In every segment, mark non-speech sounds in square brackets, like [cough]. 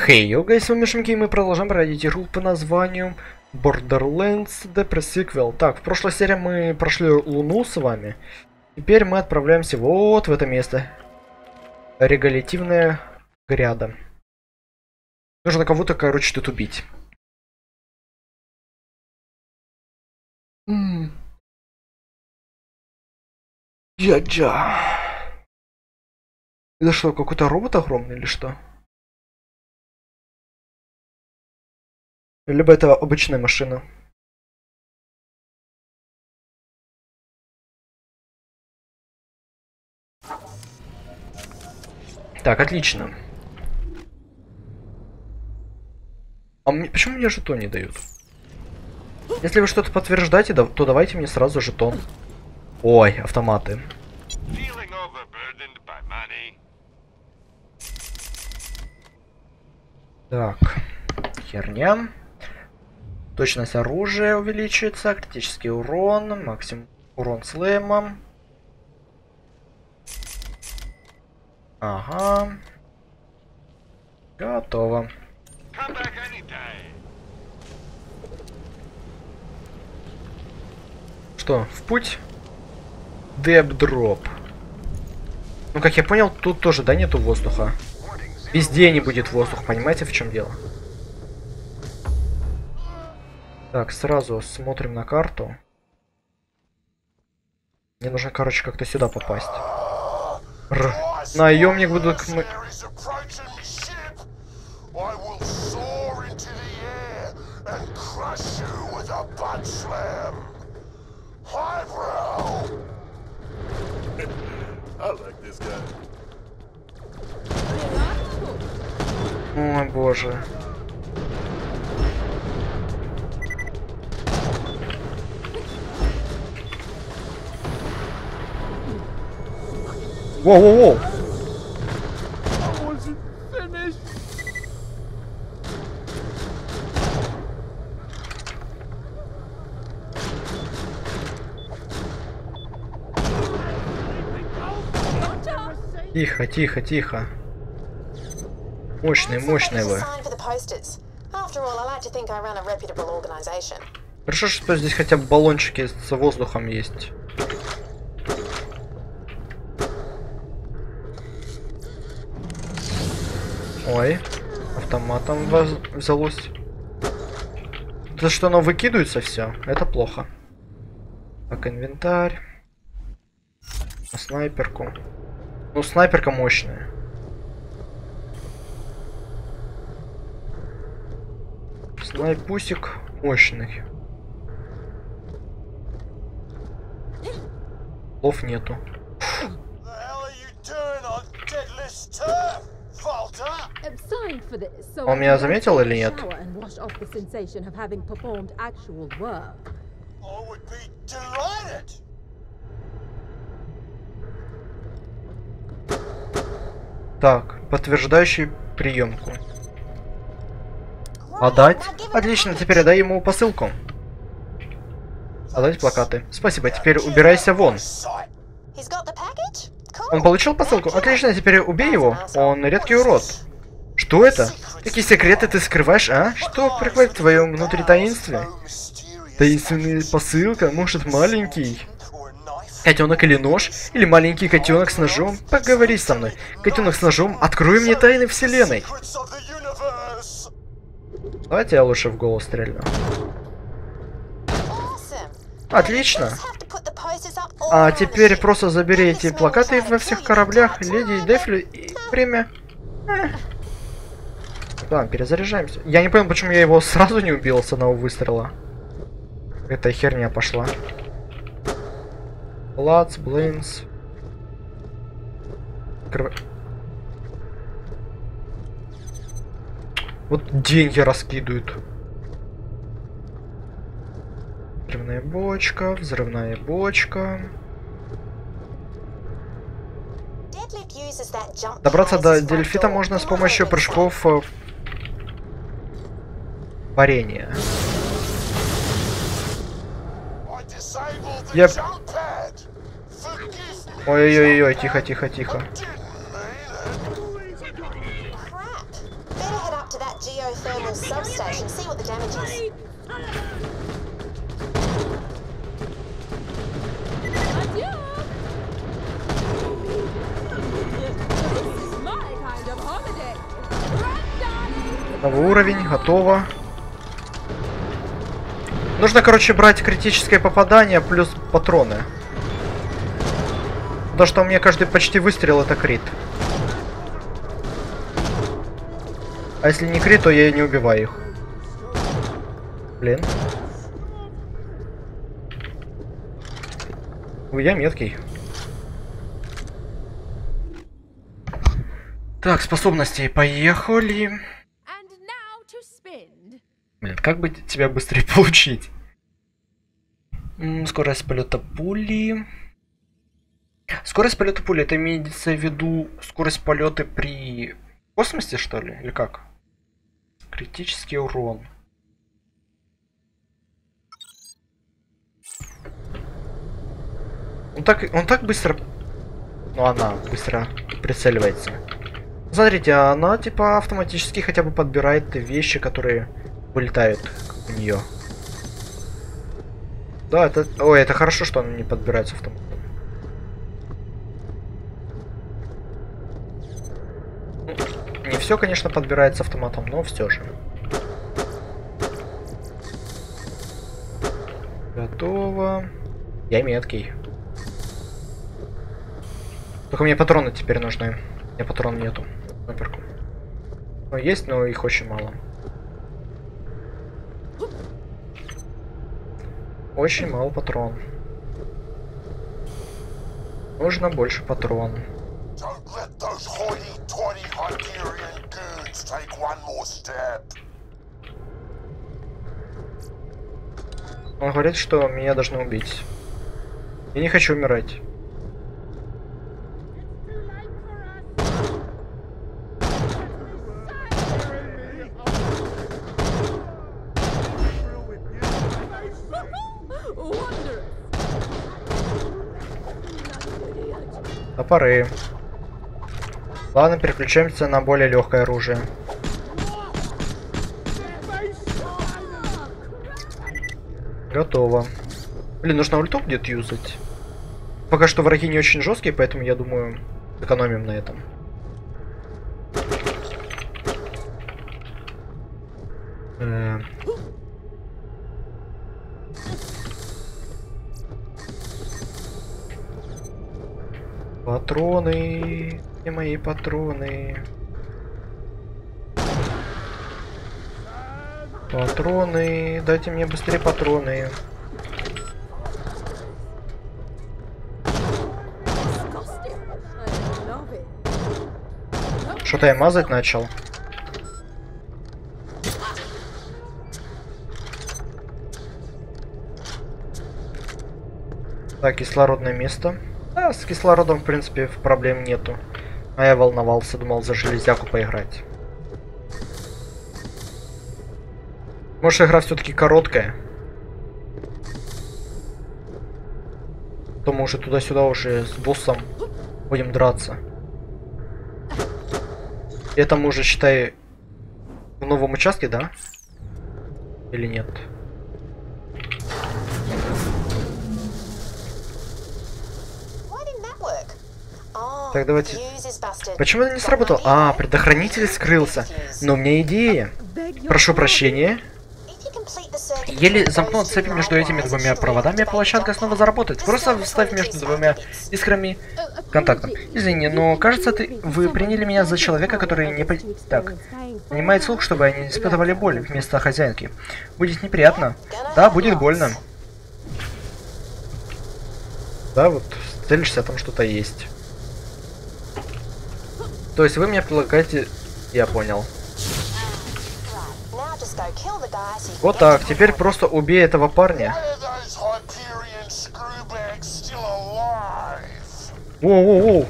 Хей, hey, гайс, с вами Шимки, и мы продолжаем проводить игру по названию Borderlands The Pre-Sequel. Так, в прошлой серии мы прошли Луну с вами. Теперь мы отправляемся вот в это место. Регалитивная гряда. Нужно кого-то, короче, тут убить. Джа-джа. Это что, какой-то робот огромный или что? Либо это обычная машина. Так, отлично. А мне, почему мне жетон не дают? Если вы что-то подтверждаете, то давайте мне сразу жетон. Ой, автоматы. Так, херня. Точность оружия увеличивается, критический урон, максимум урон слэмом. Ага. Готово. Что, в путь? Деп дроп. Ну, как я понял, тут тоже, да, нету воздуха. Везде не будет воздух, понимаете, в чем дело? Так, сразу смотрим на карту. Мне нужно, короче, как-то сюда попасть. Р. Наемник будут... Мы... Ой, боже. Воу-воу-воу! Тихо, тихо, тихо. Мощный, мощный вы. Хорошо, что здесь хотя бы баллончики с воздухом есть. Ой, автоматом взялось. За что оно выкидывается все? Это плохо. Так, инвентарь. снайперку. Ну, снайперка мощная. Снайпусик мощный. Лов нету. Он меня заметил или нет? Так, подтверждающий приемку. Отдать? Отлично, теперь отдай ему посылку. Отдать плакаты. Спасибо, теперь убирайся вон. Он получил посылку? Отлично, теперь убей его. Он редкий урод. Что это? Какие секреты ты скрываешь, а? Что прикрывает в твоем внутри таинстве? Таинственная посылка? Может, маленький? Котенок или нож? Или маленький котенок с ножом? Поговори со мной. Котенок с ножом, открой мне тайны вселенной. Давайте я лучше в голову стрельну. Отлично. А теперь просто забери эти плакаты во всех кораблях, леди Дефли, и время. Да, перезаряжаемся. Я не понял, почему я его сразу не убил с одного выстрела. Эта херня пошла. Ладс, Блейнс. Открывай. Вот деньги раскидывают. Взрывная бочка, взрывная бочка. Добраться до дельфита можно с помощью прыжков of holiday. Right, darling? Новый уровень, готово. Нужно, короче, брать критическое попадание плюс патроны. Потому что у меня каждый почти выстрел это крит. А если не крит, то я не убиваю их. Блин. Ой, я меткий. Так, способности, поехали. And now to spin. Блин, как бы тебя быстрее [laughs] получить? Скорость полета пули. Скорость полета пули, это имеется в виду скорость полета при космосе, что ли? Или как? Критический урон. Он так, он так быстро... Ну, она быстро прицеливается. Смотрите, она типа автоматически хотя бы подбирает вещи, которые вылетают у нее. Да, это... Ой, это хорошо, что она не подбирается автоматом. Ну, Не все, конечно, подбирается автоматом, но все же. Готово. Я меткий. Только мне патроны теперь нужны. У меня патрон нету. Наперку. Ну, есть, но их очень мало. Очень мало патрон. Нужно больше патрон. Он говорит, что меня должны убить. Я не хочу умирать. Топоры. Ладно, переключаемся на более легкое оружие. Готово. Блин, нужно ульту где-то юзать. Пока что враги не очень жесткие, поэтому я думаю, экономим на этом. Э, Патроны. Где мои патроны? Патроны. Дайте мне быстрее патроны. Что-то я мазать начал. Так, кислородное место. С кислородом, в принципе, проблем нету. А я волновался, думал за железяку поиграть. Может, игра все-таки короткая. То мы уже туда-сюда уже с боссом будем драться. Это мы уже, считай, в новом участке, да? Или нет? Why Так, давайте-. Почему это не сработало? А, предохранитель скрылся. Но у меня идея. Прошу прощения. Еле замкнул цепь между этими двумя проводами, а площадка снова заработает. Просто вставь между двумя искрами контактом. Извини, но кажется, ты, вы приняли меня за человека, который не... Так, понимает слух, чтобы они испытывали боль вместо хозяинки. Будет неприятно. Да, будет больно. Да, вот целишься, а там что-то есть. То есть вы мне предлагаете... Я понял. Вот так, теперь просто убей этого парня. Воу-воу-воу.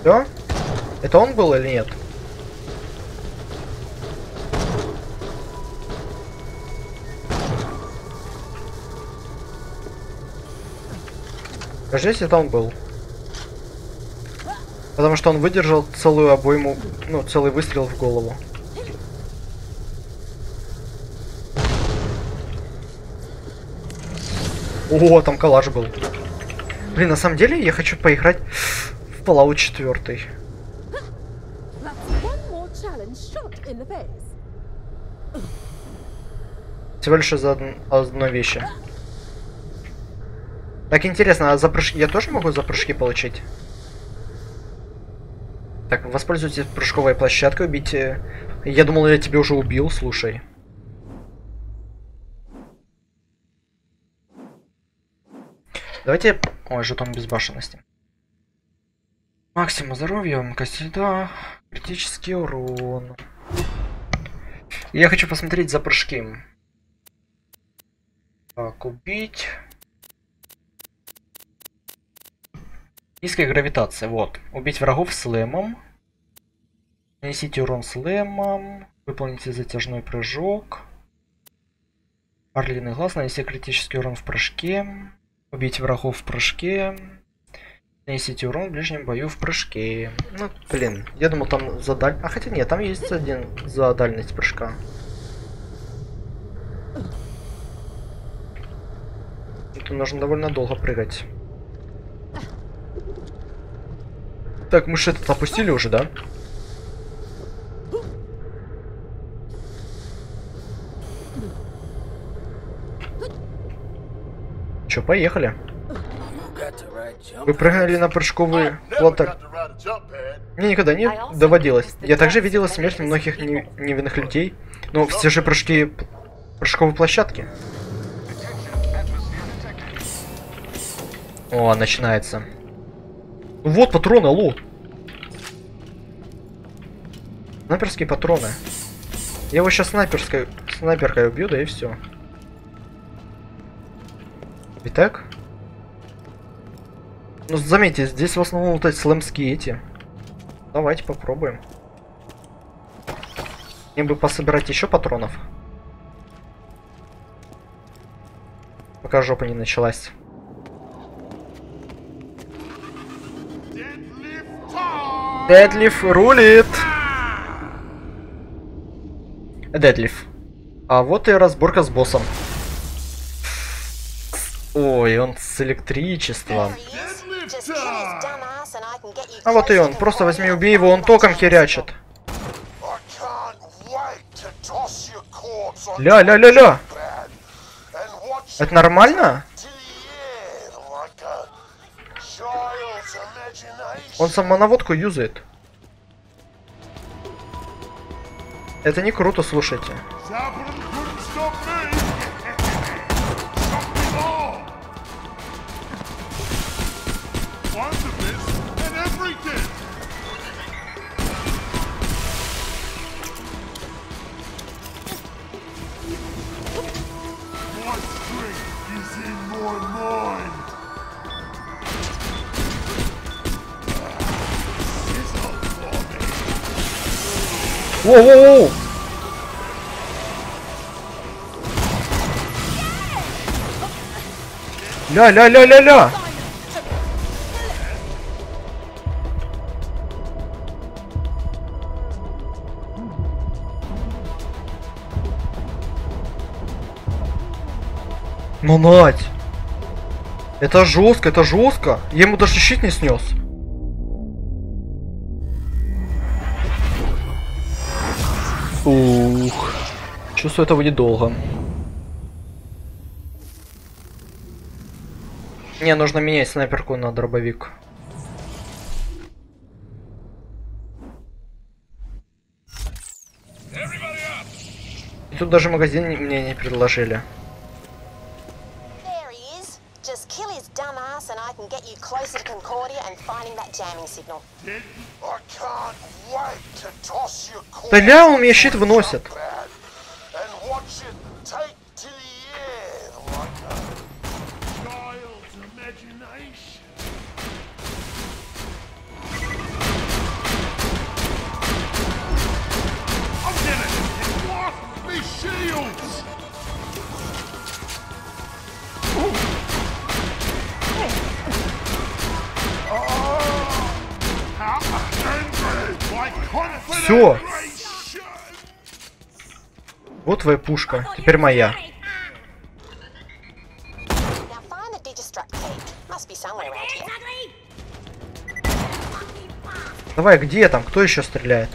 Все? Это он был или нет? Кажется, это он был. Потому что он выдержал целую обойму, ну, целый выстрел в голову. О, там коллаж был. Блин, на самом деле я хочу поиграть в Fallout 4. That's one more challenge shot in the face. Всего лишь из од- одной вещи. Так интересно, а за прыжки я тоже могу за прыжки получить? Так, воспользуйтесь прыжковой площадкой, убейте... Я думал, я тебя уже убил, слушай. Давайте... Ой, жетон безбашенности. Максимум здоровья, кости льда, критический урон. Я хочу посмотреть за прыжки. Так, убить. Низкая гравитация, вот. Убить врагов слэмом. Нанесите урон слэмом. Выполните затяжной прыжок. Орлиный глаз. Нанести критический урон в прыжке. Убить врагов в прыжке. Нанесите урон в ближнем бою в прыжке. Ну, блин, я думал там за даль... А хотя нет, там есть один за дальность прыжка. Тут нужно довольно долго прыгать. Так, мы этот опустили уже, да? Че, поехали? Вы прыгали на прыжковый платок. Мне никогда не доводилось. Я также видела смерть многих не- невинных людей. Но все же прыжки прыжковой площадки. О, начинается. Вот патроны, алло. Снайперские патроны. Я его сейчас снайперской, снайперкой убью, да и все. Итак. Ну, заметьте, здесь в основном вот эти слэмские эти. Давайте попробуем. Мне бы пособирать еще патронов. Пока жопа не началась. Дедлиф рулит. Дедлиф. А вот и разборка с боссом. Ой, он с электричеством. А вот и он. Просто возьми, убей его, он током херячит. Ля-ля-ля-ля. Это нормально? Он самонаводку юзает. Это не круто, слушайте. Zappa couldn't Воу-воу-воу! Ля-ля-ля-ля-ля! Манать! Это жестко, это жестко. Я ему даже щит не снес. Ух. Чувствую, это будет долго. Не, нужно менять снайперку на дробовик. И тут даже магазин не- мне не предложили. Ля, он мне щит выносит. Все. Вот твоя пушка. Теперь моя. Давай, где там? Кто еще стреляет?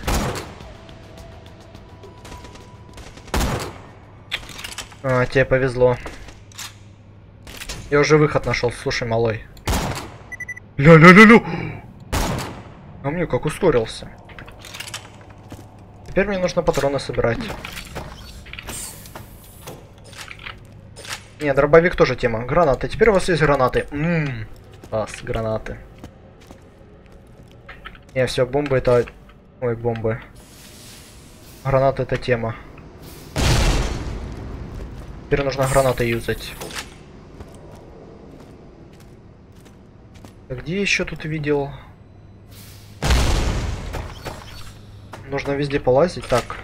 А, тебе повезло. Я уже выход нашел, слушай, малой. Ля-ля-ля-ля! А мне как ускорился. Теперь мне нужно патроны собирать. Не, дробовик тоже тема. Гранаты. Теперь у вас есть гранаты. Ммм. Класс, гранаты. Не, все, бомбы это... Ой, бомбы. Гранаты это тема. Теперь нужно гранаты юзать. Где еще тут видел? Нужно везде полазить. Так.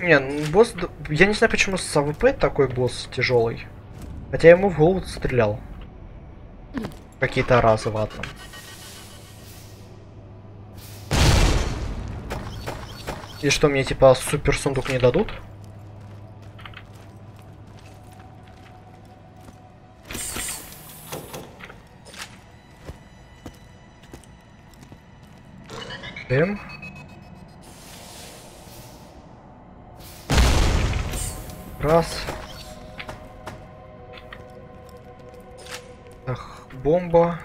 Не, ну, босс... Я не знаю, почему с такой босс тяжелый. Хотя я ему в голову стрелял. Какие-то разы, ладно. И что, мне типа супер сундук не дадут? Эм. Раз. Так, бомба.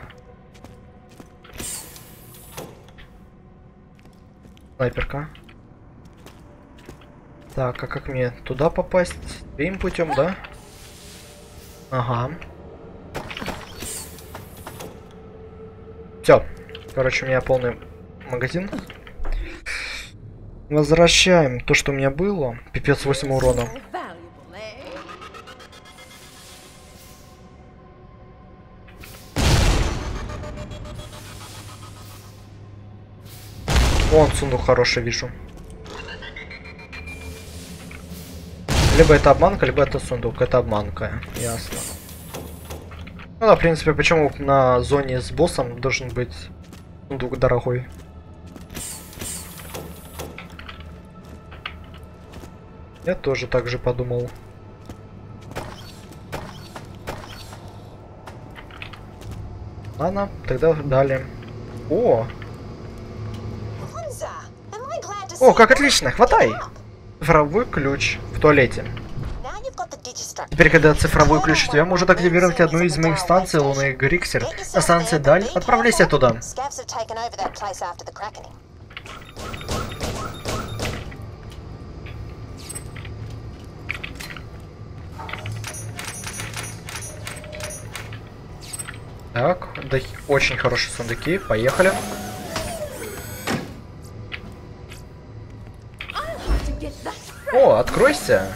Снайперка. Так, а как мне туда попасть? Своим путем, да? Ага. Все. Короче, у меня полный магазин. Возвращаем то, что у меня было. Пипец 8 урона. Вон сундук хороший вижу. Либо это обманка, либо это сундук. Это обманка. Ясно. Ну да, в принципе, почему на зоне с боссом должен быть сундук дорогой? Я тоже так же подумал. Ладно, тогда далее. О, О, как отлично, хватай! Цифровой ключ в туалете. Теперь, когда цифровой ключ у тебя может активировать одну из моих станций Луны Гриксер. На станции Даль, отправляйся туда. Так, да, очень хорошие сундуки, поехали. О, откройся!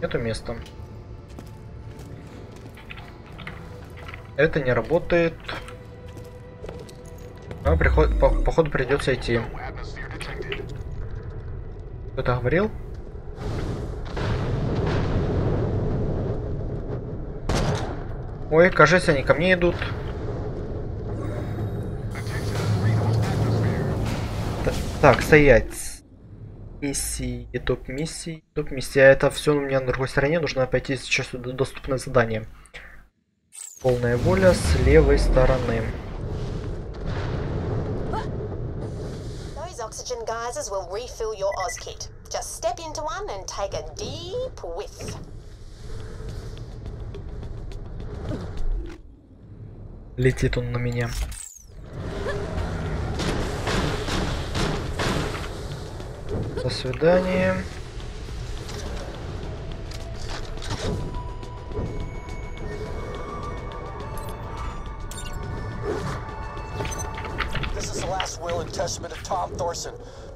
Нету места. Это не работает. А, приход... по- походу придется идти. Кто-то говорил? Ой, кажется, они ко мне идут. Так, стоять. Миссии, топ миссии, топ миссии. А это все у меня на другой стороне. Нужно пойти сейчас доступное задание. Полная воля с левой стороны. oxygen geysers will refill your Oz kit. Just step into one and take a deep whiff. Летит он на меня. До свидания.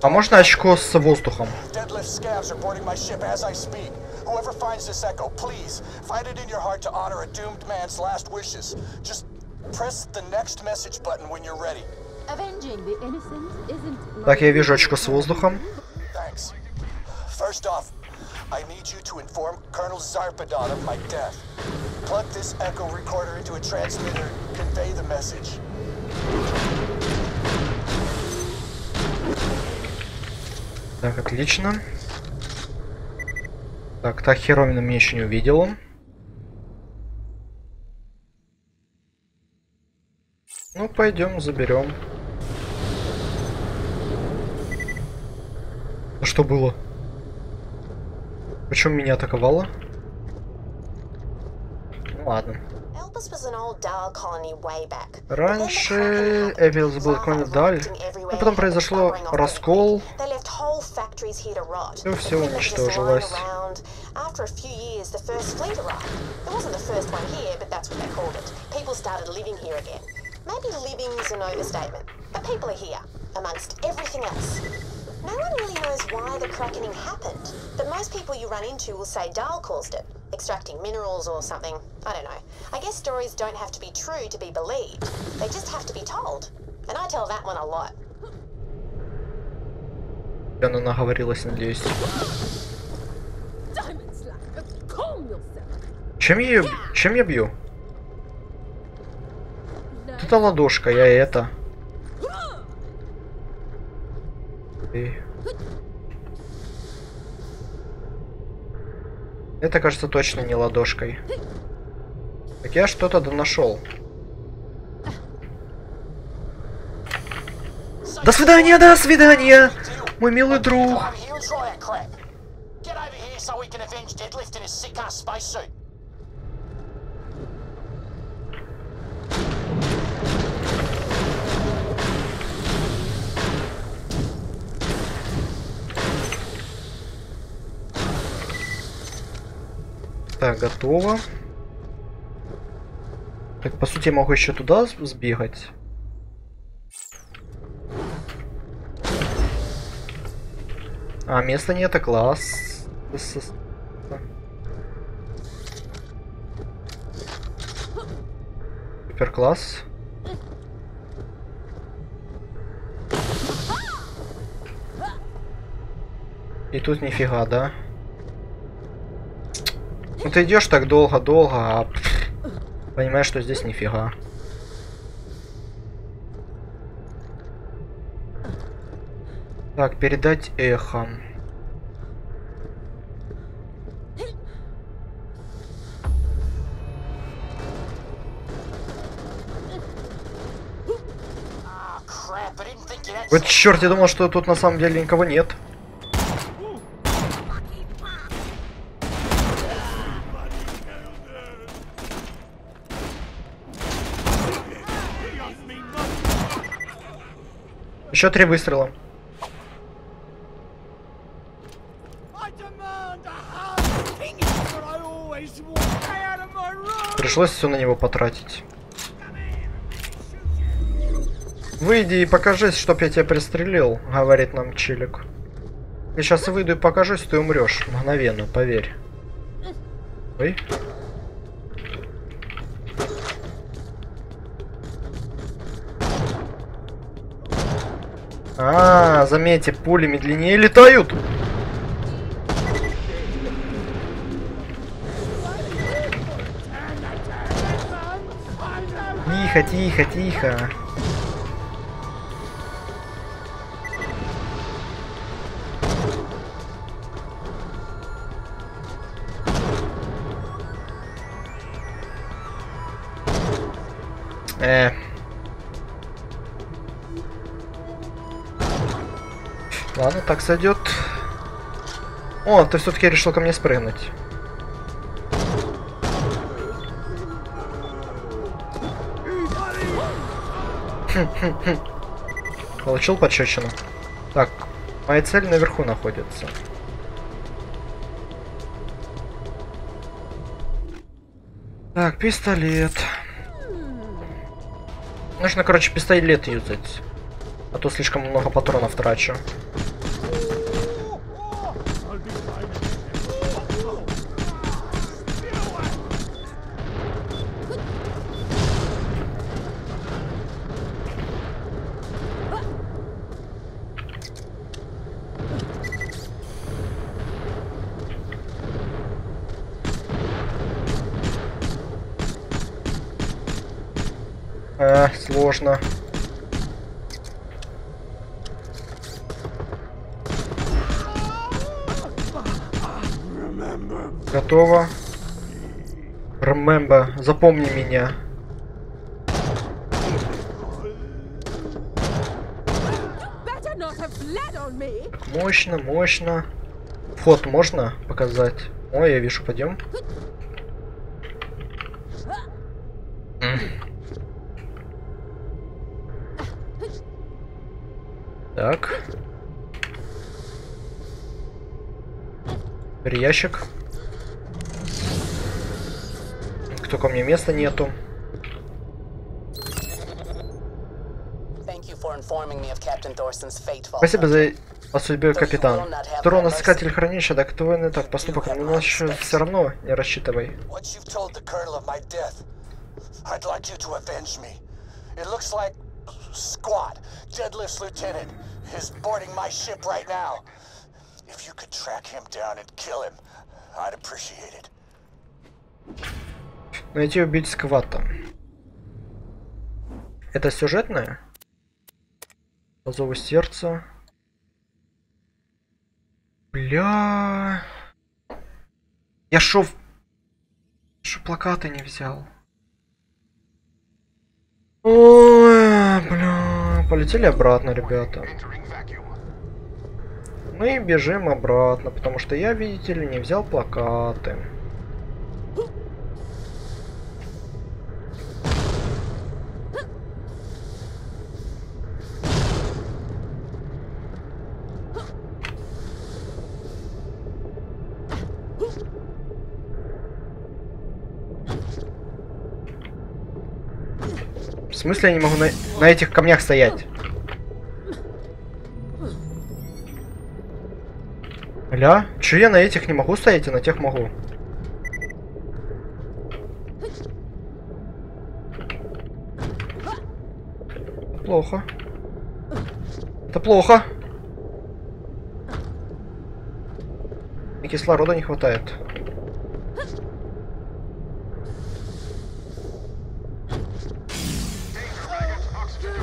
А можно очко с воздухом? Deadlift scavs are boarding my ship as I speak. Whoever finds this echo, please find it in your heart to honor a doomed man's last wishes. Just press the next message button when you're ready. Avenging the innocent isn't Так, я вижу очко с воздухом. Thanks. First off, I need you to inform Colonel Zarpadon of my death. Plug this echo recorder into a transmitter. Convey the message. Так, отлично. Так, та херовина меня еще не увидела. Ну, пойдем, заберем. А что было? Почему меня атаковало? Ну ладно. Раньше Эвилс был колонией Даль, но потом произошло раскол, factories here to rot. и все Then they just lying уничтожилось. around. After a few years, the first fleet arrived. It wasn't the first one here, but that's what they called it. People started living here again. Maybe living's an overstatement, but people are here, amongst everything else. No one really knows why the crackening happened, but most people you run into will say Dahl caused it, extracting minerals or something. I don't know. I guess stories don't have to be true to be believed. They just have to be told. And I tell that one a lot. Она наговорилась, надеюсь. Чем я, чем я бью? Это ладошка, я это. Эй. Это кажется точно не ладошкой. Так я что-то нашел. До свидания, до свидания, мой милый друг. Так, готово. Так, по сути, я могу еще туда сбегать. А, места нет, а класс. Супер. И тут нифига, да? Ну ты идешь так долго-долго, а понимаешь, что здесь нифига. Так, передать эхо. Вот черт, я думал, что тут на самом деле никого нет. Еще три выстрела. Пришлось все на него потратить. Выйди и покажись, чтоб я тебя пристрелил, говорит нам Чилик. Я сейчас выйду и покажусь, ты умрешь. Мгновенно, поверь. Ой. А, заметьте, пули медленнее летают. Тихо, тихо, тихо. Э. Ладно, так сойдет. О, ты все-таки решил ко мне спрыгнуть. Получил пощечину. Так, моя цель наверху находится. Так, пистолет. Нужно, короче, пистолет юзать. А то слишком много патронов трачу. А, сложно. Готово. Remember, запомни меня. Me. Мощно, мощно. Вход можно показать? Ой, я вижу, пойдем. Ящик. Кто ко мне места нету. Спасибо за о судьбе капитан. Турон искатель хранилища, да кто он так поступок, но все равно не рассчитывай. Once you've told the colonel of my death, I'd like you to avenge me. It looks like Squad, Deadlift's lieutenant, is boarding my ship right now. If you could track him down and kill him, I'd appreciate it. Найти убить сквата. Это сюжетное? По зову сердца. Бля. Я шо... в- Шо плакаты не взял? Ой, бля. Полетели обратно, ребята. Мы бежим обратно, потому что я, видите ли, не взял плакаты. В смысле я не могу на, на этих камнях стоять? Ля? Че я на этих не могу стоять, а на тех могу? Плохо. Это плохо. И кислорода не хватает.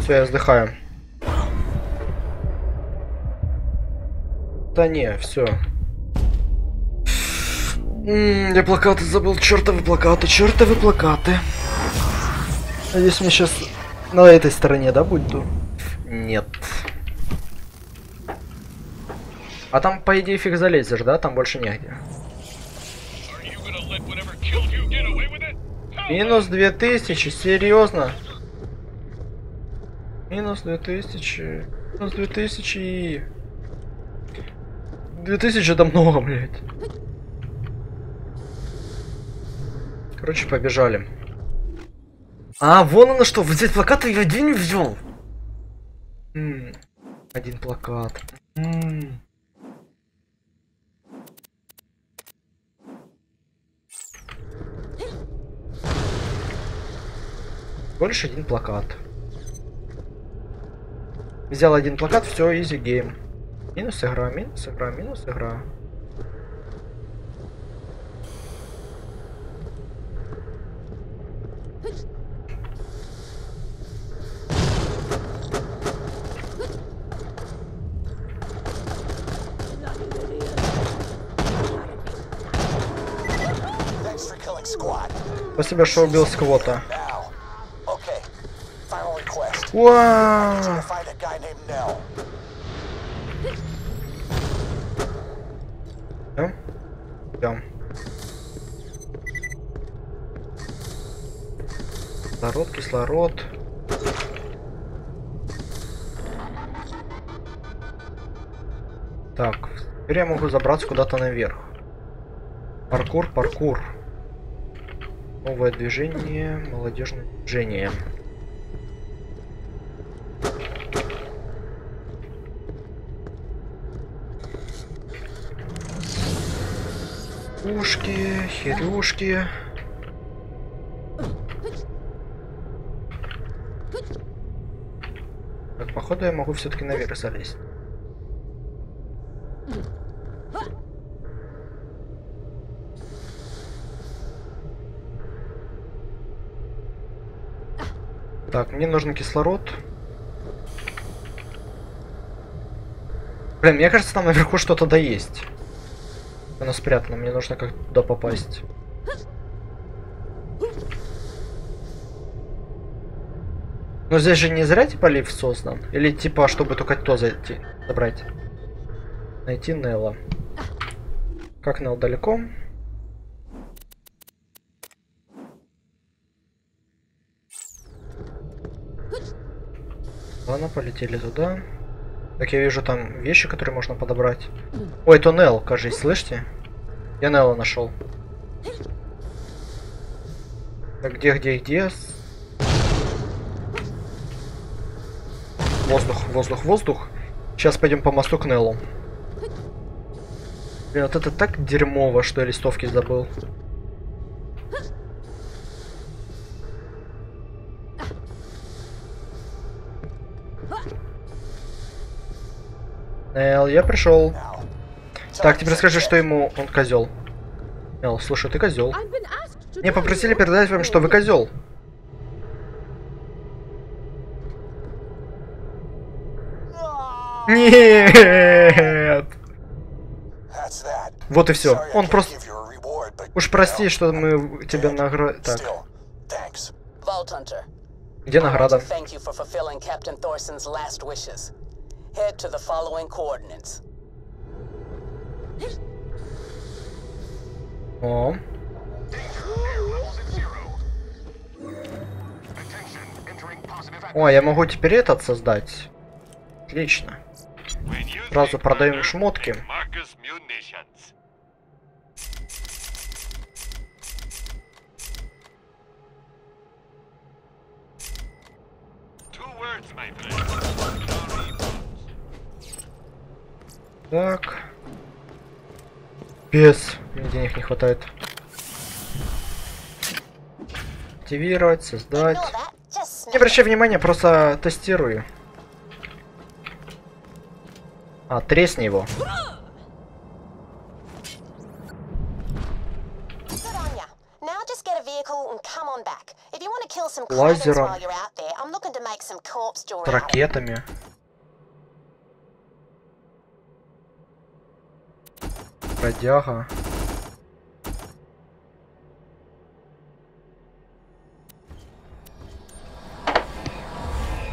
Все, я вздыхаю. Да не, все. Я плакаты забыл, чертовы плакаты, чертовы плакаты. Надеюсь, мне сейчас на этой стороне, да, буду? Нет. А там, по идее, фиг залезешь, да? Там больше негде. Минус 2000, серьезно? Минус 2000. Минус 2000 и... 2000 это много, блядь. Короче, побежали. А, вон оно что, взять плакат и один взял. Один плакат. Лишь один плакат. Взял один плакат, все, easy game. Минус игра, минус игра, минус игра. Спасибо, что убил сквота. Вау! Кислород. Так, теперь я могу забраться куда-то наверх. Паркур, паркур. Новое движение, молодежное движение. Ушки, херюшки. Так, походу я могу все-таки наверх залезть. Так, мне нужен кислород. Блин, мне кажется, там наверху что-то да есть. Оно спрятано, мне нужно как туда попасть. Но здесь же не зря типа лифт создан? Или типа, чтобы только то зайти, забрать? Найти Нелла. Как Нелл далеко? Ладно, полетели туда. Так, я вижу там вещи, которые можно подобрать. Ой, это Нелл, кажется, слышите? Я Нелла нашел. Так, где, где, где? Воздух, воздух, воздух. Сейчас пойдем по мосту к Неллу. Блин, вот это так дерьмово, что я листовки забыл. Нелл, я пришел. Так, теперь скажи, что ему он козел. Нелл, слушай, ты козел. Мне попросили передать вам, что вы козел. Нет. Вот и все. Он просто... Уж прости, что мы тебя награ... Так, где награда? Head to the following coordinates. О, О, я могу теперь этот создать. Отлично. Сразу продаем шмотки. Так. Без. Мне денег не хватает. Активировать, создать. Just Не обращай внимания, просто тестирую. To kill some Лазером. ракетами. Бродяга.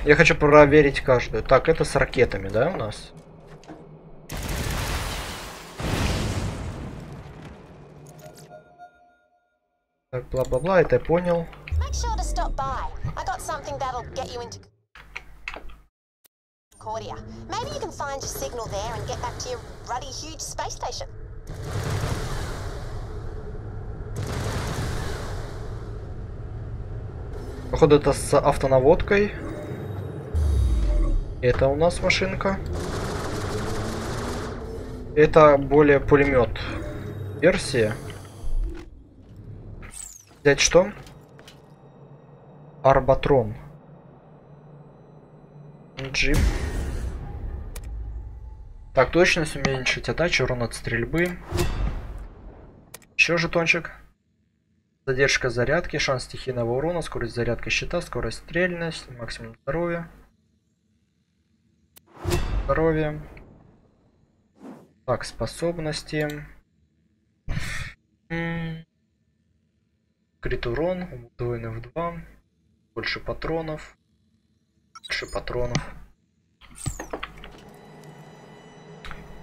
Я хочу проверить каждую. Так, это с ракетами, да, у нас? Так, бла-бла-бла, это я понял. Make sure to stop by. I got something that'll get you into Cordia. Maybe you can find your signal there and get back to your ruddy huge space station. Походу это с автонаводкой. Это у нас машинка. Это более пулемет. Версия. Взять что? Арбатрон. Джим. Так, точность уменьшить отдачу, урон от стрельбы. Еще жетончик. Задержка зарядки, шанс стихийного урона, скорость зарядки щита, скорость стрельность, максимум здоровья. Здоровье. Так, способности. Крит урон, удвоенный в 2. Больше патронов. Больше патронов.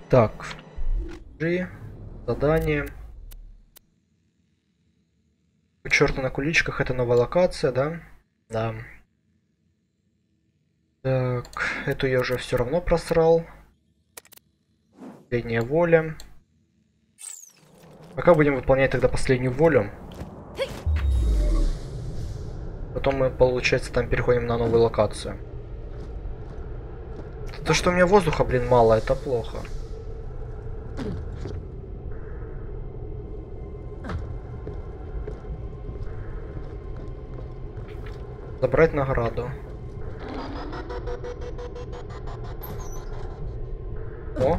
Так. G. Задание. У черта на куличках это новая локация, да? Да. Так, эту я уже все равно просрал. Последняя воля. Пока будем выполнять тогда последнюю волю. Потом мы, получается, там переходим на новую локацию. То, что у меня воздуха, блин, мало, это плохо. Забрать награду. О.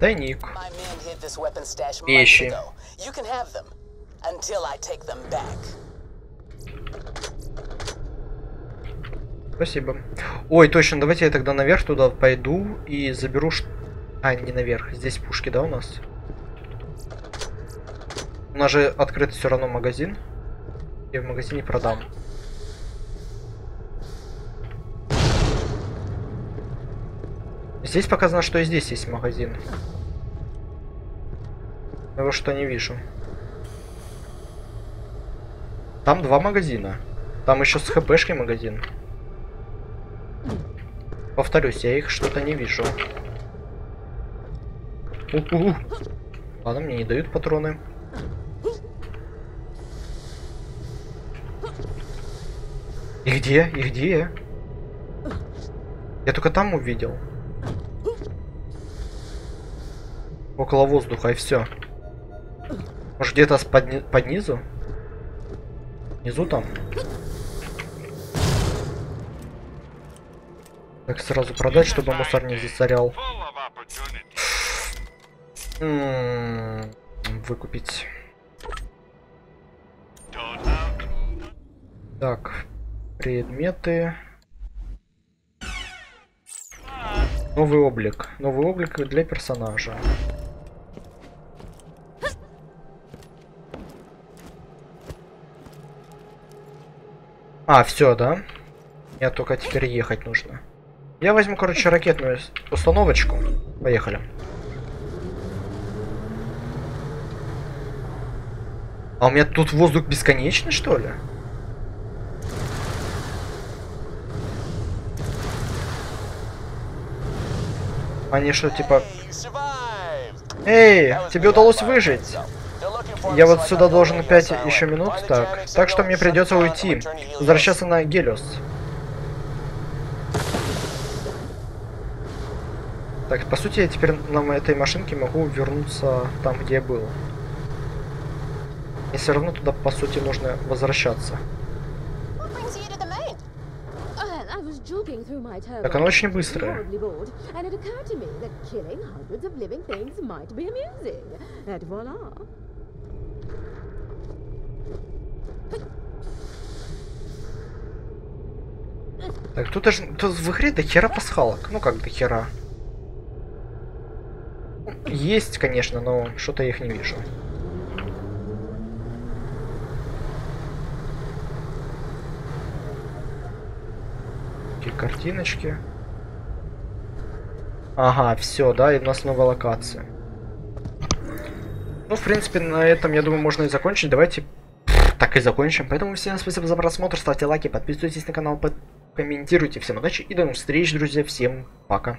Тайник. Hid this weapon stash Вещи. months ago. You can have them. until I take them back. Спасибо. Ой, точно, давайте я тогда наверх туда пойду и заберу... ш- А, не наверх. Здесь пушки, да, у нас? У нас же открыт все равно магазин. Я в магазине продам. Здесь показано, что и здесь есть магазин. Его что не вижу. Там два магазина. Там еще с хпшкой магазин. Повторюсь, я их что-то не вижу. У-у-у. Ладно, мне не дают патроны. И где? И где? Я только там увидел. Около воздуха, и все. Может где-то под, под низу? Внизу там? Так сразу продать, чтобы мусор не засорял. Full of opportunity. М, Выкупить. Так, предметы. Новый облик. Новый облик для персонажа. А, все, да? Я только теперь ехать нужно. Я возьму, короче, ракетную установочку. Поехали. А у меня тут воздух бесконечный, что ли? Они что, типа... Эй, тебе удалось выжить. Я вот сюда должен 5 еще минут, так. Так что мне придется уйти. Возвращаться на Гелиос. Так, по сути, я теперь на этой машинке могу вернуться там, где я был. И все равно туда, по сути, нужно возвращаться. Так она очень voila. Так, тут даже тут в игре до хера пасхалок. Ну как до хера. Есть, конечно, но что-то я их не вижу. Такие картиночки. Ага, все, да, и у нас новая локация. Ну, в принципе, на этом, я думаю, можно и закончить. Давайте так и закончим. Поэтому всем спасибо за просмотр, ставьте лайки, подписывайтесь на канал, под- комментируйте. Всем удачи и до новых встреч, друзья. Всем пока.